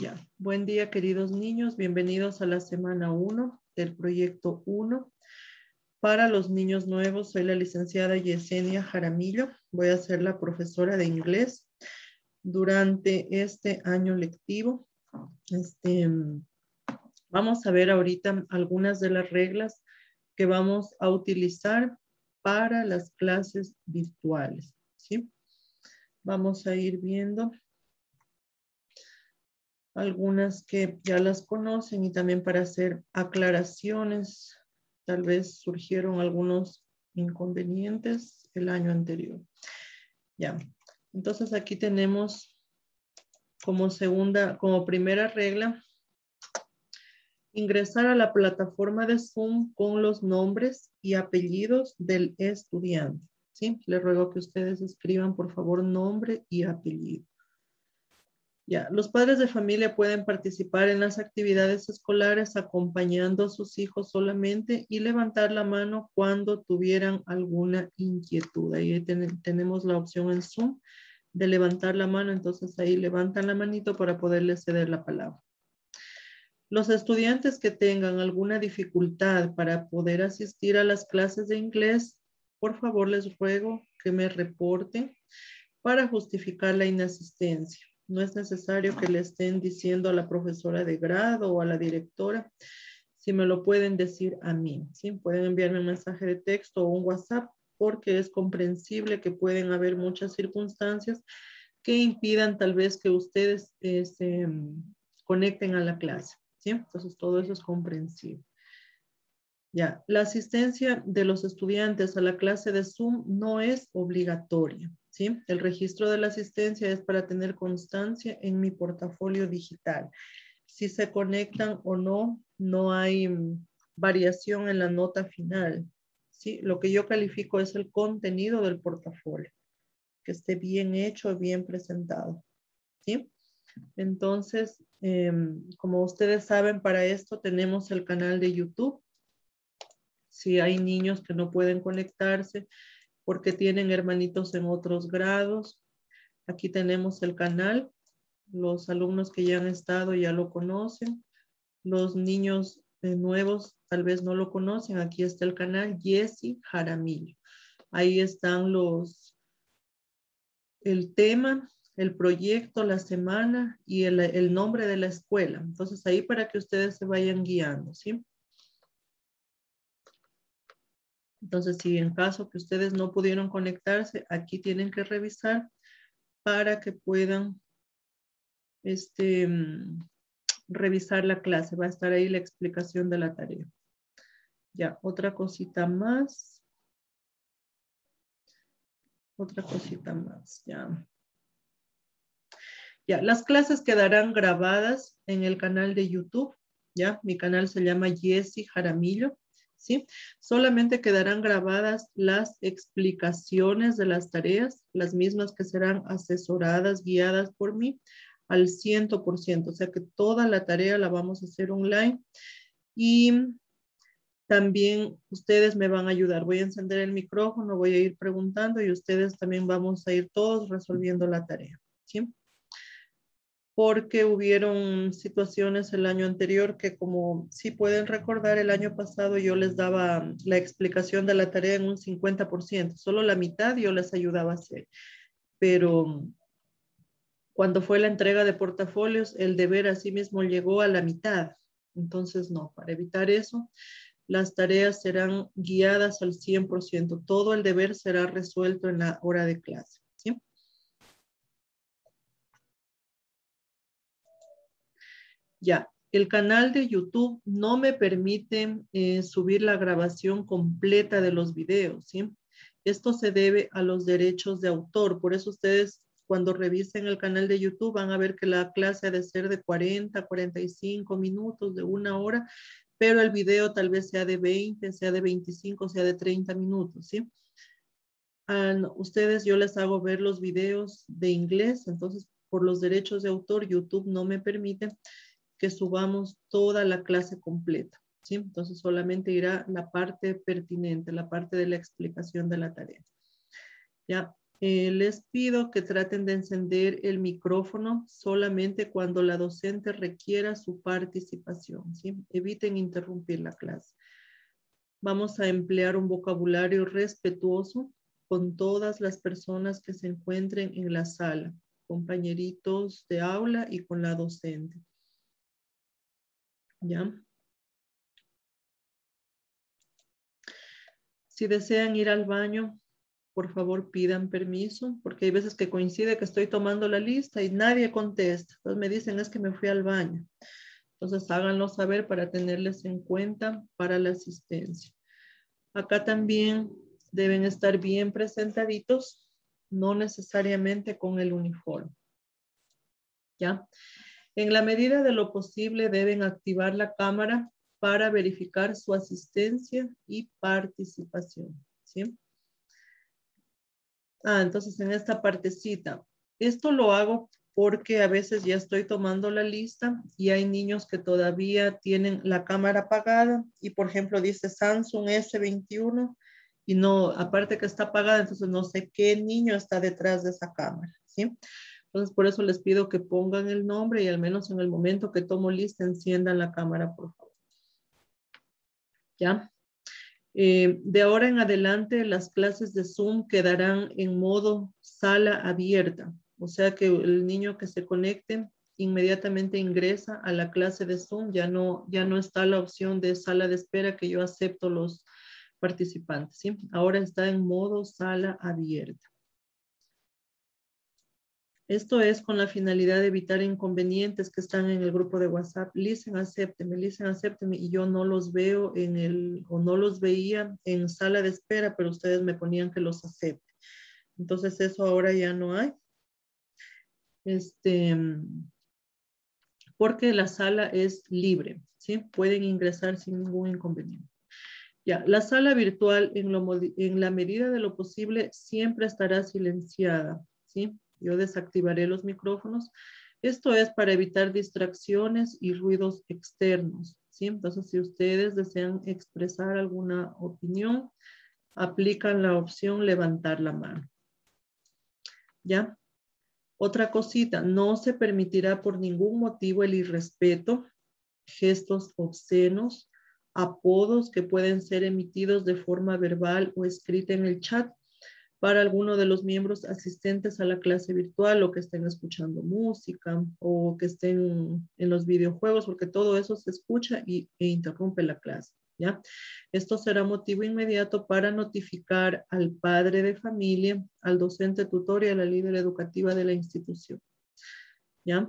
Ya, buen día queridos niños, bienvenidos a la semana 1 del proyecto 1. Para los niños nuevos, soy la licenciada Yesenia Jaramillo, voy a ser la profesora de inglés durante este año lectivo. Este, vamos a ver ahorita algunas de las reglas que vamos a utilizar para las clases virtuales, ¿sí? Vamos a ir viendo algunas que ya las conocen y también para hacer aclaraciones. Tal vez surgieron algunos inconvenientes el año anterior. Ya, entonces aquí tenemos como segunda, como primera regla, ingresar a la plataforma de Zoom con los nombres y apellidos del estudiante. ¿sí? Les ruego que ustedes escriban, por favor, nombre y apellido. Los padres de familia pueden participar en las actividades escolares acompañando a sus hijos solamente y levantar la mano cuando tuvieran alguna inquietud. Ahí tenemos la opción en Zoom de levantar la mano, entonces ahí levantan la manito para poderles ceder la palabra. Los estudiantes que tengan alguna dificultad para poder asistir a las clases de inglés, por favor les ruego que me reporten para justificar la inasistencia. No es necesario que le estén diciendo a la profesora de grado o a la directora. Si me lo pueden decir a mí, ¿sí? Pueden enviarme un mensaje de texto o un WhatsApp porque es comprensible que pueden haber muchas circunstancias que impidan tal vez que ustedes se mm, conecten a la clase, ¿sí? Entonces todo eso es comprensible. Ya, la asistencia de los estudiantes a la clase de Zoom no es obligatoria. El registro de la asistencia es para tener constancia en mi portafolio digital. Si se conectan o no, no hay mm, variación en la nota final, ¿sí? Lo que yo califico es el contenido del portafolio, que esté bien hecho, bien presentado, ¿sí? Entonces, em, como ustedes saben, para esto tenemos el canal de YouTube. Si hay niños que no pueden conectarse, porque tienen hermanitos en otros grados. Aquí tenemos el canal. Los alumnos que ya han estado ya lo conocen. Los niños eh, nuevos tal vez no lo conocen. Aquí está el canal Jesse Jaramillo. Ahí están los, el tema, el proyecto, la semana y el, nombre de la escuela. Entonces ahí para que ustedes se vayan guiando, ¿sí? Entonces, si en caso que ustedes no pudieron conectarse, aquí tienen que revisar para que puedan este, mm, revisar la clase. Va a estar ahí la explicación de la tarea. Ya, otra cosita más. Otra cosita más, ya. Ya, las clases quedarán grabadas en el canal de YouTube. Ya, mi canal se llama Jessie Jaramillo. ¿Sí? Solamente quedarán grabadas las explicaciones de las tareas, las mismas que serán asesoradas, guiadas por mí al 100%, o sea que toda la tarea la vamos a hacer online y también ustedes me van a ayudar. Voy a encender el micrófono, voy a ir preguntando y ustedes también vamos a ir todos resolviendo la tarea, ¿sí? Porque hubieron situaciones el año anterior que como si pueden recordar, el año pasado yo les daba la explicación de la tarea en un 50%, solo la mitad yo les ayudaba a hacer. Pero cuando fue la entrega de portafolios, el deber así mismo llegó a la mitad. Entonces, no, para evitar eso, las tareas serán guiadas al 100%. Todo el deber será resuelto en la hora de clase. Ya, el canal de YouTube no me permite eh, subir la grabación completa de los videos, ¿sí? Esto se debe a los derechos de autor. Por eso ustedes cuando revisen el canal de YouTube van a ver que la clase ha de ser de 40, 45 minutos, de una hora, pero el video tal vez sea de 20, sea de 25, sea de 30 minutos, ¿sí? Ah, ustedes yo les hago ver los videos de inglés, entonces por los derechos de autor YouTube no me permite que subamos toda la clase completa. ¿sí? Entonces solamente irá la parte pertinente, la parte de la explicación de la tarea. Ya, Eh, les pido que traten de encender el micrófono solamente cuando la docente requiera su participación. ¿sí? Eviten interrumpir la clase. Vamos a emplear un vocabulario respetuoso con todas las personas que se encuentren en la sala, compañeritos de aula y con la docente. ¿Ya? Si desean ir al baño, por favor pidan permiso, porque hay veces que coincide que estoy tomando la lista y nadie contesta. Entonces me dicen es que me fui al baño. Entonces háganlo saber para tenerles en cuenta para la asistencia. Acá también deben estar bien presentaditos, no necesariamente con el uniforme. ¿Ya? En la medida de lo posible deben activar la cámara para verificar su asistencia y participación. ¿Sí? Ah, entonces en esta partecita. Esto lo hago porque a veces ya estoy tomando la lista y hay niños que todavía tienen la cámara apagada y por ejemplo dice Samsung S21 y no, aparte que está apagada, entonces no sé qué niño está detrás de esa cámara, ¿sí? Entonces por eso les pido que pongan el nombre y al menos en el momento que tomo lista enciendan la cámara, por favor. ¿Ya? Eh, de ahora en adelante, las clases de Zoom quedarán en modo sala abierta. O sea que el niño que se conecte inmediatamente ingresa a la clase de Zoom. Ya no, ya no está la opción de sala de espera que yo acepto los participantes. Ahora está en modo sala abierta. Esto es con la finalidad de evitar inconvenientes que están en el grupo de WhatsApp. Listen, acépteme, listen, acépteme. Y yo no los veo en el, o no los veía en sala de espera, pero ustedes me ponían que los acepte. Entonces eso ahora ya no hay. Este, porque la sala es libre, ¿sí? Pueden ingresar sin ningún inconveniente. Ya, la sala virtual en, en la medida de lo posible siempre estará silenciada, ¿sí? Yo desactivaré los micrófonos. Esto es para evitar distracciones y ruidos externos. Entonces, si ustedes desean expresar alguna opinión, aplican la opción levantar la mano. ¿Ya? Otra cosita, no se permitirá por ningún motivo el irrespeto, gestos obscenos, apodos que pueden ser emitidos de forma verbal o escrita en el chat para alguno de los miembros asistentes a la clase virtual o que estén escuchando música o que estén en los videojuegos, porque todo eso se escucha y, e interrumpe la clase. ¿ya? Esto será motivo inmediato para notificar al padre de familia, al docente tutor y a la líder educativa de la institución. ¿ya?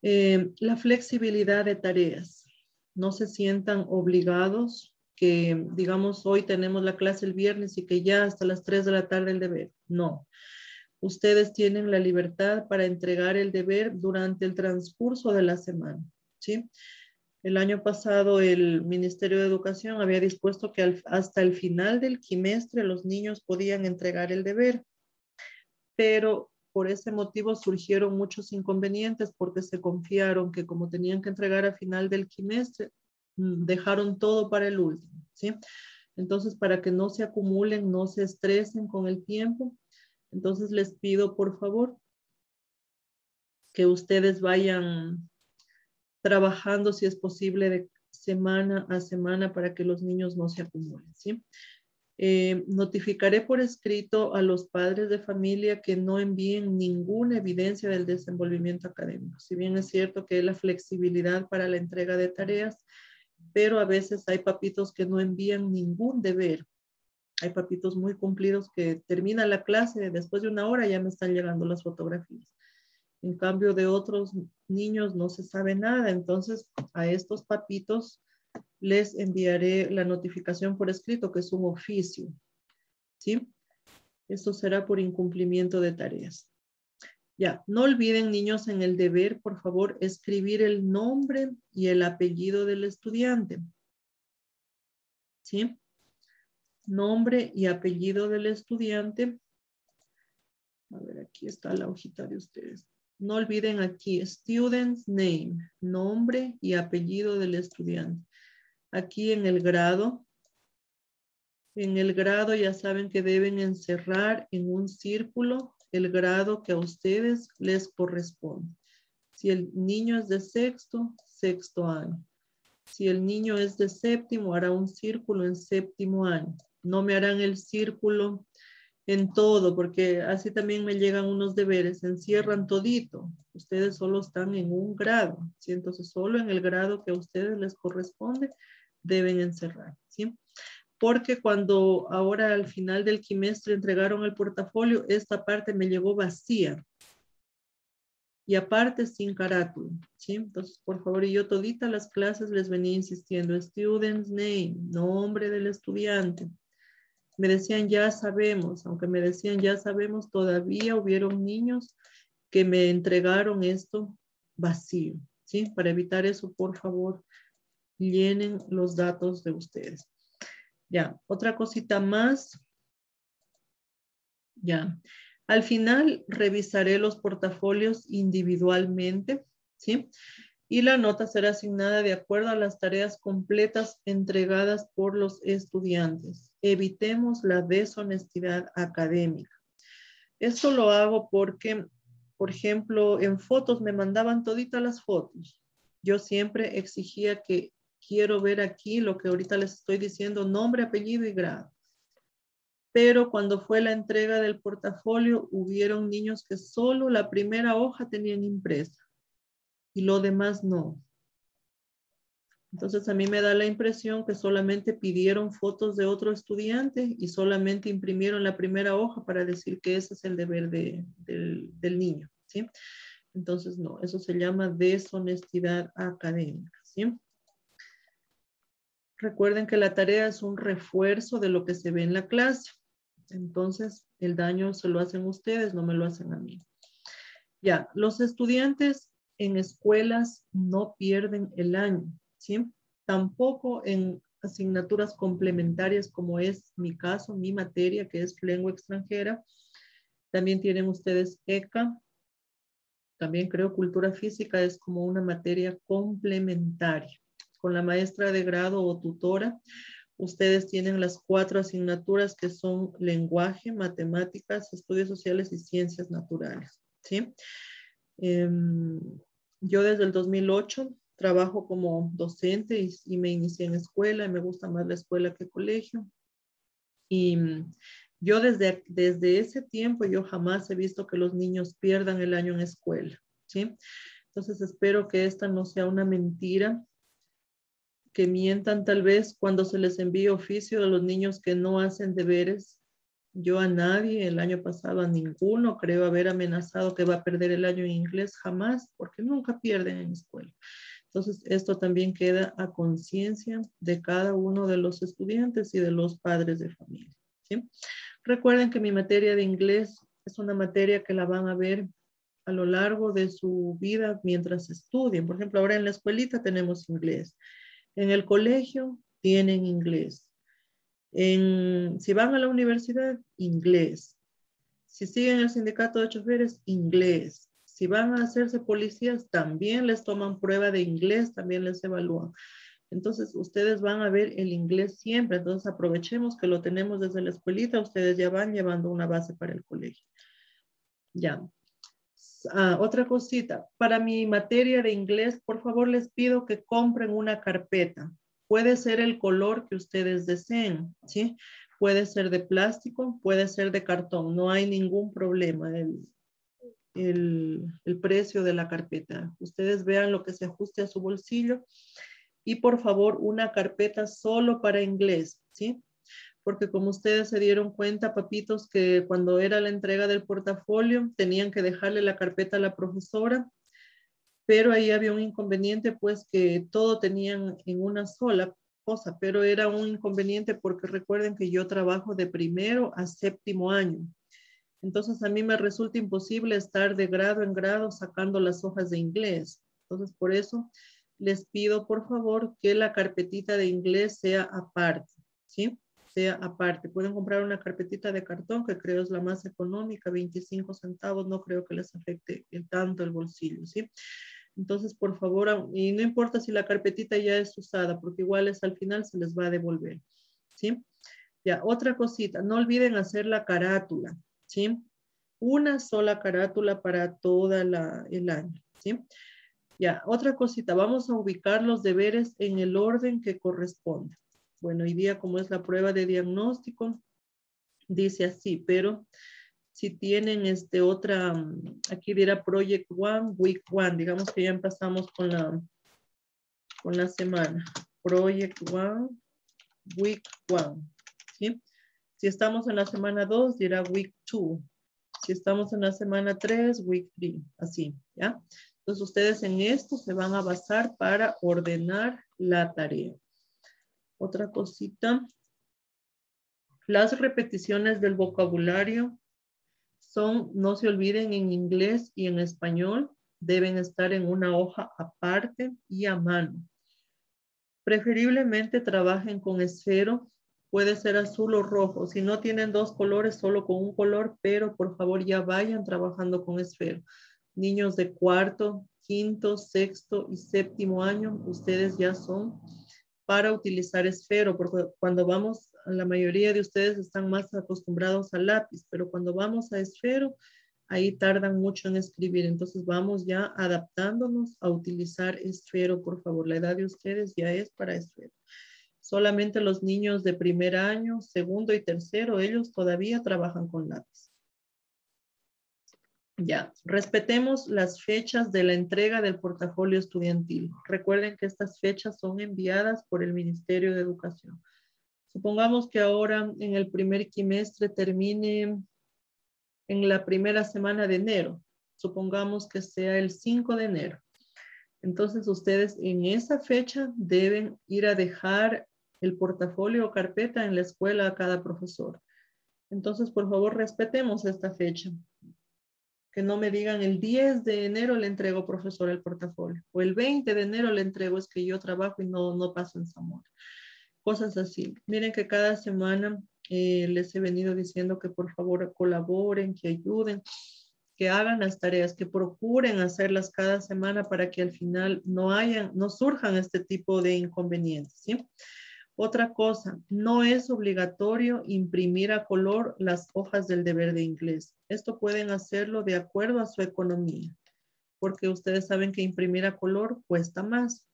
Eh, la flexibilidad de tareas. No se sientan obligados que, digamos, hoy tenemos la clase el viernes y que ya hasta las 3 de la tarde el deber. No. Ustedes tienen la libertad para entregar el deber durante el transcurso de la semana, ¿sí? El año pasado el Ministerio de Educación había dispuesto que hasta el final del quimestre los niños podían entregar el deber, pero por ese motivo surgieron muchos inconvenientes porque se confiaron que como tenían que entregar a final del quimestre, dejaron todo para el último, ¿sí? Entonces, para que no se acumulen, no se estresen con el tiempo, entonces les pido, por favor, que ustedes vayan trabajando, si es posible, de semana a semana para que los niños no se acumulen, ¿sí? Eh, notificaré por escrito a los padres de familia que no envíen ninguna evidencia del desenvolvimiento académico. Si bien es cierto que la flexibilidad para la entrega de tareas, pero a veces hay papitos que no envían ningún deber. Hay papitos muy cumplidos que terminan la clase, después de una hora ya me están llegando las fotografías. En cambio de otros niños no se sabe nada, entonces a estos papitos les enviaré la notificación por escrito, que es un oficio. ¿Sí? Esto será por incumplimiento de tareas. Ya, no olviden niños en el deber, por favor, escribir el nombre y el apellido del estudiante. ¿Sí? Nombre y apellido del estudiante. A ver, aquí está la hojita de ustedes. No olviden aquí, student's name, nombre y apellido del estudiante. Aquí en el grado, En el grado ya saben que deben encerrar en un círculo el grado que a ustedes les corresponde. Si el niño es de sexto, sexto año. Si el niño es de séptimo, hará un círculo en séptimo año. No me harán el círculo en todo, porque así también me llegan unos deberes, encierran todito. Ustedes solo están en un grado, ¿sí? Entonces, solo en el grado que a ustedes les corresponde, deben encerrar, ¿sí? Porque cuando ahora al final del quimestre entregaron el portafolio, esta parte me llegó vacía. Y aparte sin carátula, ¿sí? Entonces, por favor, y yo todita las clases les venía insistiendo, student's name, nombre del estudiante, me decían, ya sabemos, aunque me decían, ya sabemos, todavía hubieron niños que me entregaron esto vacío, ¿sí? Para evitar eso, por favor, llenen los datos de ustedes. Ya, otra cosita más. Ya. Al final revisaré los portafolios individualmente, ¿sí? y la nota será asignada de acuerdo a las tareas completas entregadas por los estudiantes. Evitemos la deshonestidad académica. Esto lo hago porque, por ejemplo, en fotos me mandaban toditas las fotos. Yo siempre exigía que quiero ver aquí lo que ahorita les estoy diciendo, nombre, apellido y grado. Pero cuando fue la entrega del portafolio, hubieron niños que solo la primera hoja tenían impresa y lo demás no. Entonces a mí me da la impresión que solamente pidieron fotos de otro estudiante y solamente imprimieron la primera hoja para decir que ese es el deber del, del, niño, ¿sí? Entonces no, eso se llama deshonestidad académica, ¿sí? Recuerden que la tarea es un refuerzo de lo que se ve en la clase. Entonces, el daño se lo hacen ustedes, no me lo hacen a mí. Ya, los estudiantes en escuelas no pierden el año, ¿sí? Tampoco en asignaturas complementarias como es mi caso, mi materia, que es lengua extranjera. También tienen ustedes ECA. También creo cultura física es como una materia complementaria. Con la maestra de grado o tutora, ustedes tienen las cuatro asignaturas que son lenguaje, matemáticas, estudios sociales y ciencias naturales. ¿sí? Em, yo desde el 2008 trabajo como docente y, me inicié en escuela y me gusta más la escuela que el colegio. Y mm, yo desde, desde ese tiempo yo jamás he visto que los niños pierdan el año en escuela, ¿sí? Entonces espero que esta no sea una mentira, que mientan tal vez cuando se les envíe oficio a los niños que no hacen deberes yo a nadie el año pasado, a ninguno, creo haber amenazado que va a perder el año en inglés, jamás, porque nunca pierden en escuela. Entonces, esto también queda a conciencia de cada uno de los estudiantes y de los padres de familia. ¿sí? Recuerden que mi materia de inglés es una materia que la van a ver a lo largo de su vida mientras estudien. Por ejemplo, ahora en la escuelita tenemos inglés. En el colegio tienen inglés si van a la universidad, inglés. Si siguen el sindicato de choferes, inglés. Si van a hacerse policías, también les toman prueba de inglés, también les evalúan. Entonces, ustedes van a ver el inglés siempre. Entonces, aprovechemos que lo tenemos desde la escuelita. Ustedes ya van llevando una base para el colegio. Ya. Ah, otra cosita. Para mi materia de inglés, por favor, les pido que compren una carpeta. Puede ser el color que ustedes deseen, ¿sí? Puede ser de plástico, puede ser de cartón, no hay ningún problema. El, el, precio de la carpeta. Ustedes vean lo que se ajuste a su bolsillo. Y por favor, una carpeta solo para inglés, ¿sí? Porque como ustedes se dieron cuenta, papitos, que cuando era la entrega del portafolio, tenían que dejarle la carpeta a la profesora pero ahí había un inconveniente, pues que todo tenían en una sola cosa, pero era un inconveniente porque recuerden que yo trabajo de primero a séptimo año. Entonces a mí me resulta imposible estar de grado en grado sacando las hojas de inglés. Entonces por eso les pido por favor que la carpetita de inglés sea aparte, ¿sí? Sea aparte. Pueden comprar una carpetita de cartón que creo es la más económica, 25 centavos, no creo que les afecte tanto el bolsillo, ¿sí? Entonces, por favor, y no importa si la carpetita ya es usada, porque igual es al final se les va a devolver. ¿Sí? Ya, otra cosita, no olviden hacer la carátula, ¿sí? Una sola carátula para toda la, el año, ¿sí? Ya, otra cosita, vamos a ubicar los deberes en el orden que corresponde. Bueno, hoy día como es la prueba de diagnóstico, dice así, pero si tienen este otra, aquí dirá Project One, Week One, digamos que ya empezamos con la, con la semana. Project One, Week One. Si estamos en la semana 2, dirá Week 2. Si estamos en la semana 3, Week 3, así, ¿ya? Entonces ustedes en esto se van a basar para ordenar la tarea. Otra cosita. Las repeticiones del vocabulario son, no se olviden, en inglés y en español. Deben estar en una hoja aparte y a mano. Preferiblemente trabajen con esfero. Puede ser azul o rojo. Si no tienen dos colores, solo con un color, pero por favor ya vayan trabajando con esfero niños de cuarto, quinto, sexto y séptimo año, ustedes ya son para utilizar esfero, porque cuando vamos, la mayoría de ustedes están más acostumbrados al lápiz, pero cuando vamos a esfero, ahí tardan mucho en escribir. Entonces vamos ya adaptándonos a utilizar esfero, por favor. La edad de ustedes ya es para esfero. Solamente los niños de primer año, segundo y tercero, ellos todavía trabajan con lápiz. Ya, respetemos las fechas de la entrega del portafolio estudiantil. Recuerden que estas fechas son enviadas por el Ministerio de Educación. Supongamos que ahora en el primer quimestre termine en la primera semana de enero. Supongamos que sea el 5 de enero. Entonces ustedes en esa fecha deben ir a dejar el portafolio o carpeta en la escuela a cada profesor. Entonces, por favor, respetemos esta fecha que no me digan el 10 de enero le entrego profesor el portafolio o el 20 de enero le entrego es que yo trabajo y no, no paso en Zamora. Cosas así. Miren que cada semana eh, les he venido diciendo que por favor colaboren, que ayuden, que hagan las tareas, que procuren hacerlas cada semana para que al final no hayan, no surjan este tipo de inconvenientes, ¿sí? Otra cosa, no es obligatorio imprimir a color las hojas del deber de inglés. Esto pueden hacerlo de acuerdo a su economía, porque ustedes saben que imprimir a color cuesta más.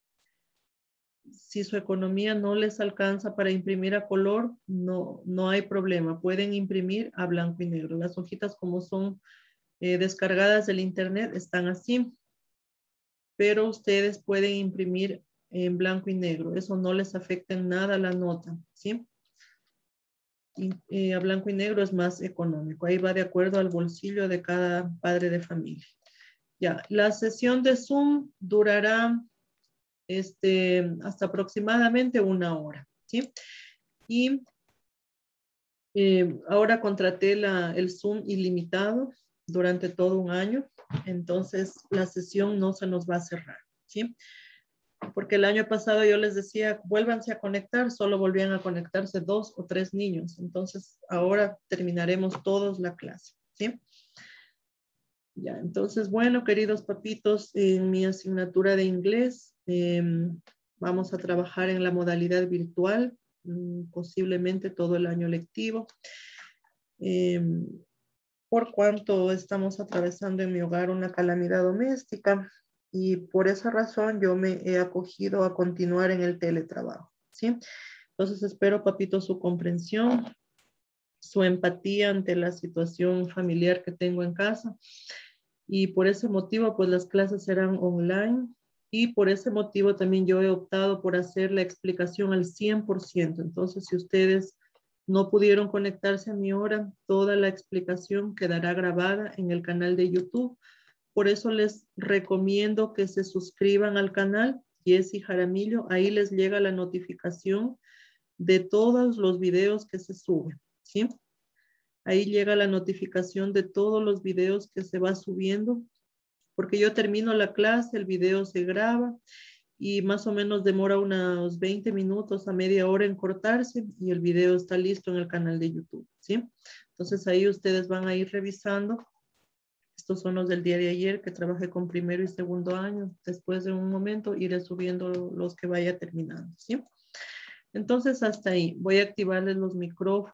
Si su economía no les alcanza para imprimir a color, no, no hay problema. Pueden imprimir a blanco y negro. Las hojitas como son eh, descargadas del internet están así, pero ustedes pueden imprimir en blanco y negro. Eso no les afecta en nada la nota, ¿sí? Y, eh, a blanco y negro es más económico. Ahí va de acuerdo al bolsillo de cada padre de familia. Ya, la sesión de Zoom durará este, hasta aproximadamente una hora, ¿sí? Y eh, ahora contraté la, el Zoom ilimitado durante todo un año, entonces la sesión no se nos va a cerrar, ¿sí? Porque el año pasado yo les decía, vuélvanse a conectar, solo volvían a conectarse dos o tres niños. Entonces, ahora terminaremos todos la clase, ¿sí? Ya, entonces, bueno, queridos papitos, en mi asignatura de inglés em, vamos a trabajar en la modalidad virtual, mm, posiblemente todo el año lectivo. Em, por cuanto estamos atravesando en mi hogar una calamidad doméstica, y por esa razón yo me he acogido a continuar en el teletrabajo, ¿sí? Entonces espero, papito, su comprensión, su empatía ante la situación familiar que tengo en casa y por ese motivo, pues las clases serán online y por ese motivo también yo he optado por hacer la explicación al 100%. Entonces, si ustedes no pudieron conectarse a mi hora, toda la explicación quedará grabada en el canal de YouTube por eso les recomiendo que se suscriban al canal Jessy Jaramillo. Ahí les llega la notificación de todos los videos que se suben. ¿sí? Ahí llega la notificación de todos los videos que se va subiendo. Porque yo termino la clase, el video se graba y más o menos demora unos 20 minutos a media hora en cortarse y el video está listo en el canal de YouTube, ¿sí? Entonces ahí ustedes van a ir revisando estos son los del día de ayer que trabajé con primero y segundo año. Después de un momento iré subiendo los que vaya terminando, ¿sí? Entonces, hasta ahí. Voy a activarles los micrófonos.